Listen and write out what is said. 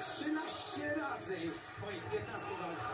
13 razy w swoich 15 walkach.